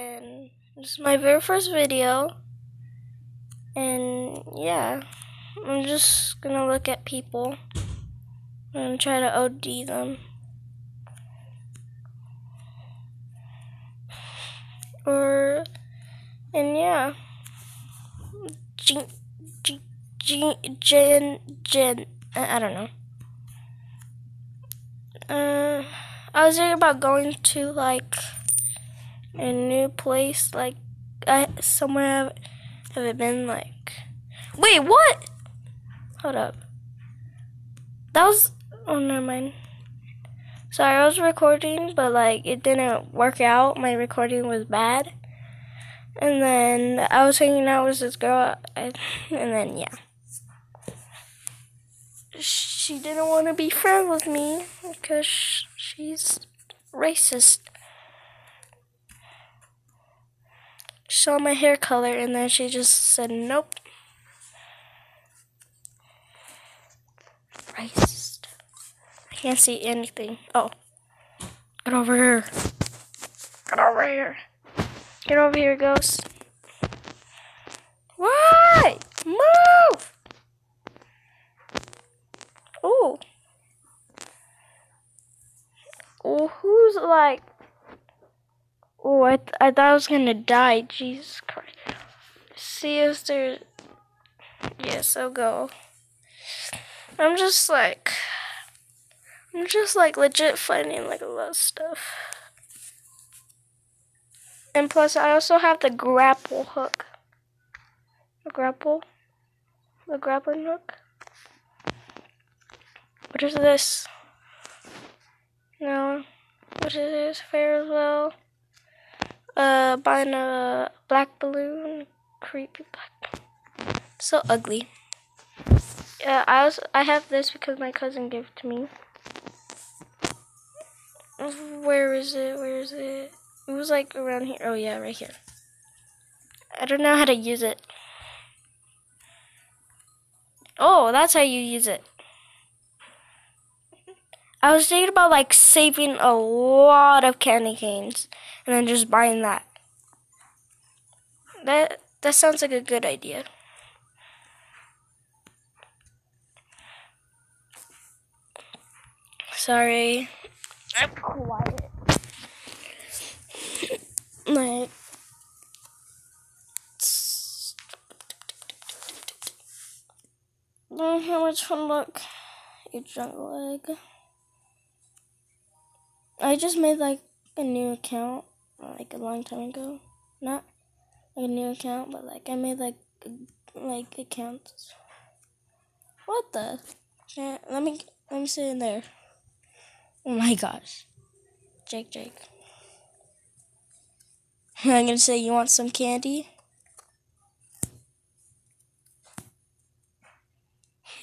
And this is my very first video. And yeah, I'm just gonna look at people and try to OD them. Or, and yeah. Jen, Jen, I don't know. Uh, I was thinking about going to like a new place, like I somewhere I haven't been. Like, wait, what? Hold up. That was oh never mind. Sorry, I was recording, but like it didn't work out. My recording was bad, and then I was hanging out with this girl, and then yeah she didn't want to be friends with me because she's racist. She saw my hair color and then she just said nope. Racist. I can't see anything. Oh. Get over here. Get over here. Get over here, ghost. Why? Move! Oh. Oh, who's like. Oh, I, th- I thought I was gonna die. Jesus Christ. See if there's. Yes, I'll go. I'm just like. I'm just like legit finding like a lot of stuff. And plus, I also have the grapple hook. The grapple? The grappling hook? What is this? No. What is this? Fair as well. Uh, buying a black balloon. Creepy black. So ugly. Yeah, I was. I have this because my cousin gave it to me. Where is it? Where is it? It was like around here. Oh yeah, right here. I don't know how to use it. Oh, that's how you use it. I was thinking about like saving a lot of candy canes and then just buying that. That that sounds like a good idea. Sorry. I'm quiet. like how much fun look a jungle egg. I just made like a new account like a long time ago. Not like a new account, but like I made like like accounts. What the? Yeah, let me let me sit in there. Oh my gosh, Jake, Jake. I'm gonna say you want some candy.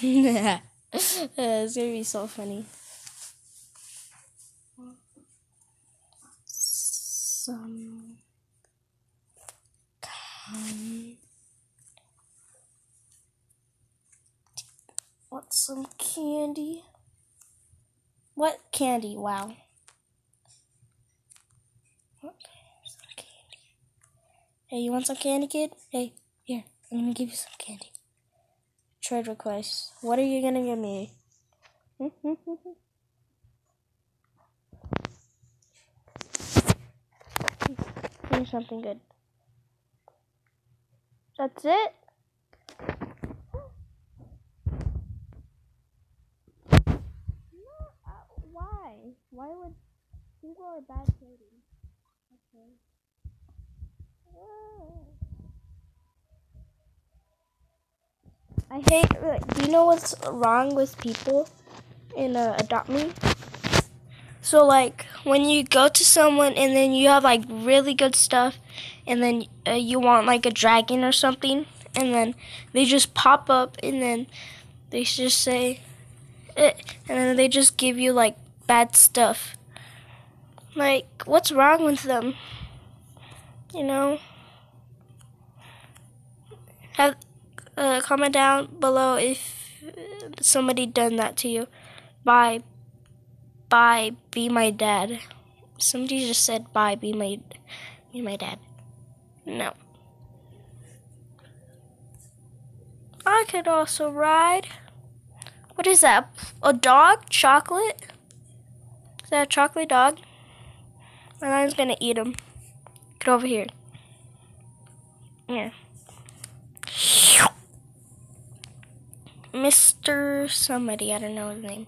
yeah, it's gonna be so funny. Some can want some candy? What candy? Wow. Candy. Hey you want some candy kid? Hey here i'm gonna give you some candy. Trade request what are you gonna give me Me something good. That's it? why? Why would people are bad trading? Okay. I hate. Do you know what's wrong with people in uh, Adopt Me? So like when you go to someone and then you have like really good stuff and then uh, you want like a dragon or something and then they just pop up and then they just say eh, and then they just give you like bad stuff. Like what's wrong with them? You know? Have uh, comment down below if somebody done that to you. Bye by Be My Dad. Somebody just said bye. Be my, be my dad. No. I could also ride. What is that? A dog? Chocolate? Is that a chocolate dog? My lion's gonna eat him. Get over here. Yeah. Mr. Somebody, I don't know his name.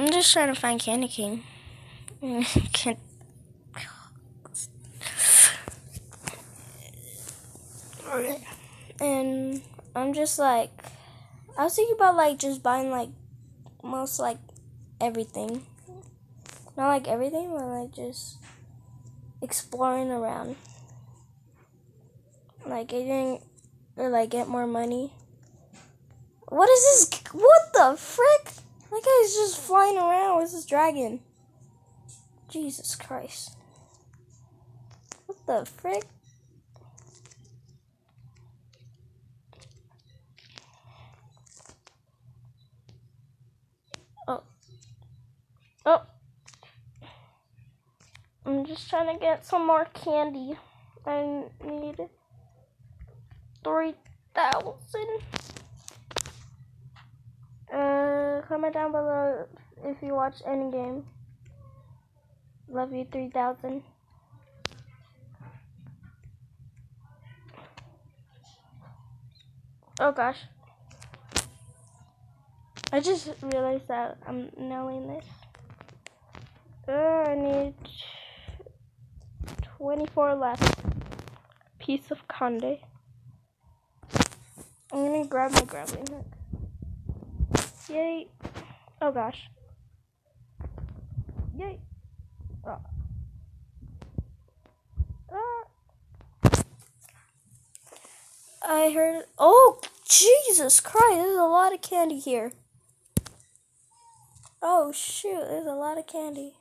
I'm just trying to find Candy King. Can't. And I'm just like, I was thinking about like just buying like most like everything. Not like everything, but like just exploring around. Like getting or like get more money. What is this? What the frick? That guy's just flying around with his dragon. Jesus Christ. What the frick? Oh. Oh. I'm just trying to get some more candy. I need 3,000. Uh, comment down below if you watch Endgame. Love you 3000. Oh gosh. I just realized that I'm nailing this. Uh, I need 24 left. Piece of conde. I'm gonna grab my grappling hook. Yay. Oh gosh. Yay. Oh. Ah. I heard. Oh, Jesus Christ! There's a lot of candy here. Oh shoot! There's a lot of candy.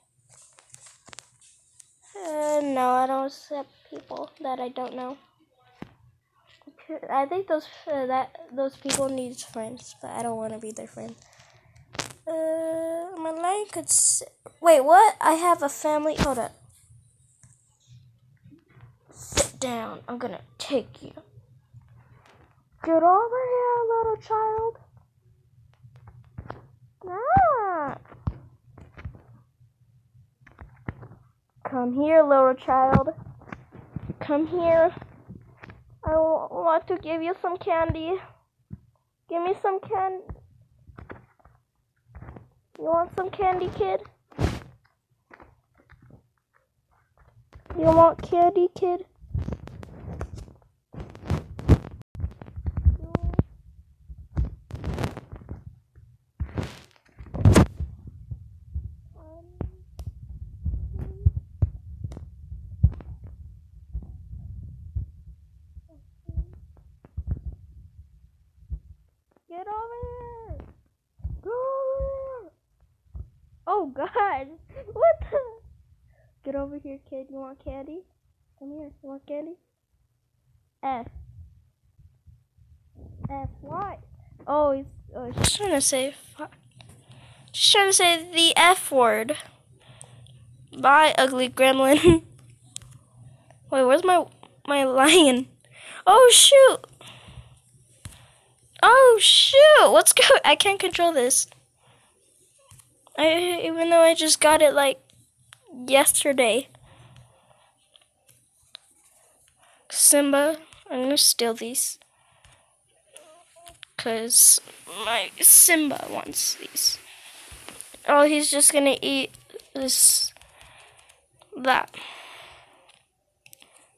Uh, no, I don't accept people that I don't know. I think those uh, that those people need friends, but I don't want to be their friend. Uh, my line could s- wait. What? I have a family. Hold up. Sit down. I'm gonna take you. Get over here, little child. Ah. Come here, little child. Come here. I want to give you some candy. Give me some candy. You want some candy, kid? You want candy, kid? Get over here! Go! Oh God! What the? Get over here, kid. You want candy? Come here. You want candy? F. F. Why? Oh, he's, oh, he's trying to say. She's trying to say the F word. Bye, ugly gremlin. Wait, where's my my lion? Oh shoot! Oh shoot! Let's go? I can't control this. I even though I just got it like yesterday. Simba, I'm gonna steal these. Cause my Simba wants these. Oh, he's just gonna eat this that.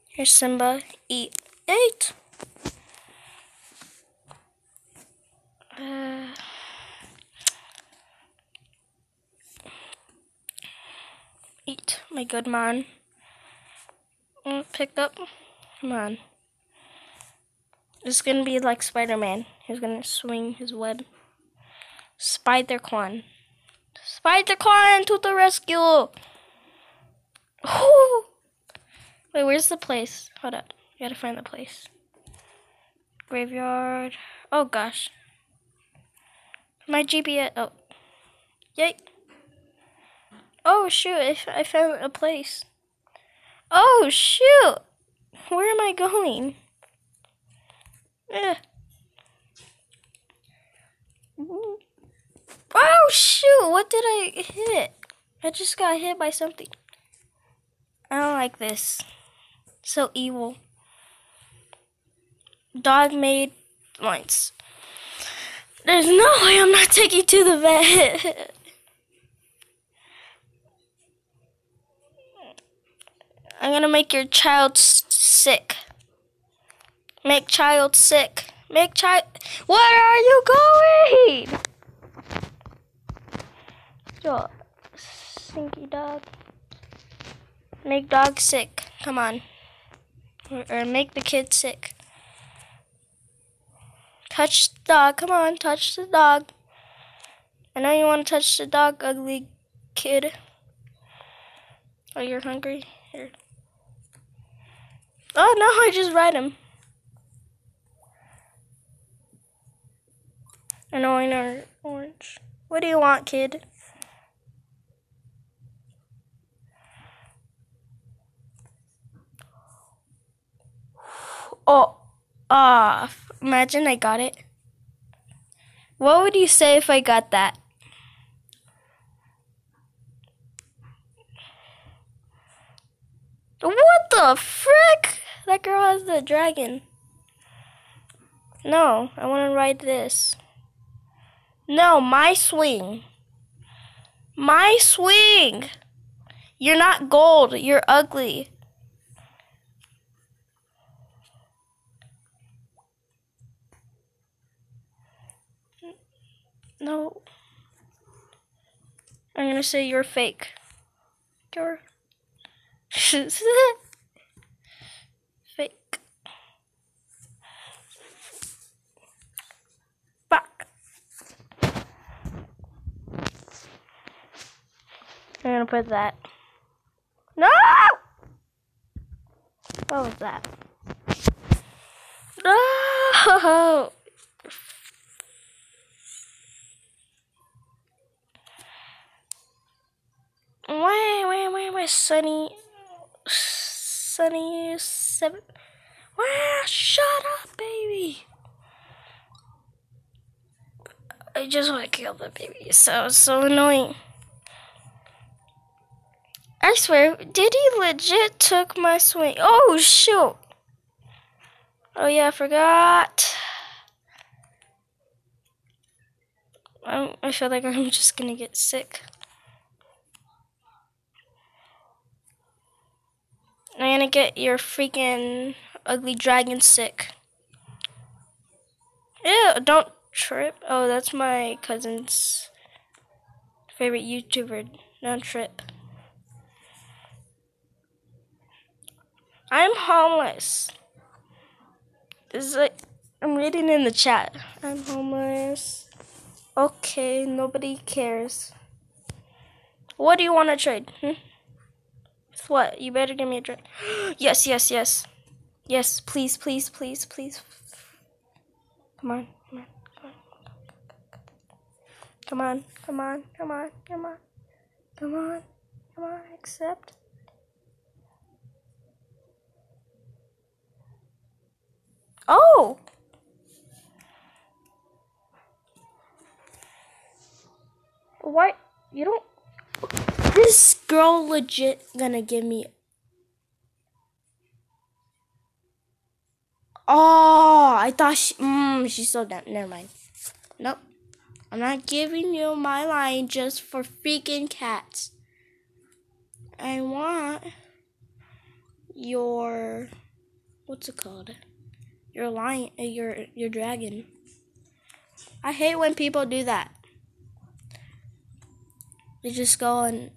Here Simba, eat eight. Uh, eat, my good man. Mm, Pick up. Come on. It's gonna be like Spider Man. He's gonna swing his web. Spider Quan. Spider Quan to the rescue! Whew. Wait, where's the place? Hold up. You gotta find the place. Graveyard. Oh gosh. My GPS. Oh. Yay. Oh shoot, I, found a place. Oh shoot! Where am I going? Eh. Oh shoot, what did I hit? I just got hit by something. I don't like this. So evil. Dog made lines. There's no way I'm not taking to the vet. I'm gonna make your child sick. Make child sick. Make child. Where are you going? Yo, stinky dog. Make dog sick. Come on. Or, or make the kid sick. Touch the dog. Come on, touch the dog. I know you want to touch the dog, ugly kid. Oh, you're hungry? Here. Oh no, I just read him. Annoying or orange. What do you want, kid? Oh, ah, imagine I got it. What would you say if I got that? What the frick? That girl has the dragon. No, I want to ride this. No, my swing. My swing. You're not gold. You're ugly. No. I'm gonna say you're fake. You're fake. Fuck. I'm gonna put that. No! What was that? No! Why, why, why, why, Sunny, Sunny seven? Wow, shut up, baby. I just want to kill the baby. So so annoying. I swear, did he legit took my swing? Oh shoot! Oh yeah, I forgot. I'm, I feel like I'm just gonna get sick. I'm gonna get your freaking ugly dragon sick. Ew, don't trip. Oh, that's my cousin's favorite YouTuber. Don't trip. I'm homeless. This is like, I'm reading in the chat. I'm homeless. Okay, nobody cares. What do you want to trade? Hmm? What? You better give me a drink. yes, yes, yes. Yes, please, please, please, please. Come on, come on, come on. Come on, come on, come on, come on. Come on, come on, accept. Oh! What? You don't. This girl legit gonna give me. Oh, I thought she. Mm, she's so down. Never mind. Nope. I'm not giving you my line just for freaking cats. I want your. What's it called? Your lion. uh, Your your dragon. I hate when people do that. They just go on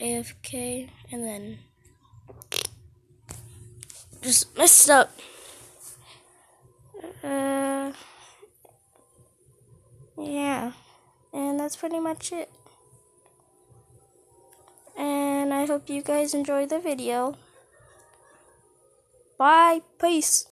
AFK and then just messed up. Uh, yeah, and that's pretty much it. And I hope you guys enjoy the video. Bye, peace.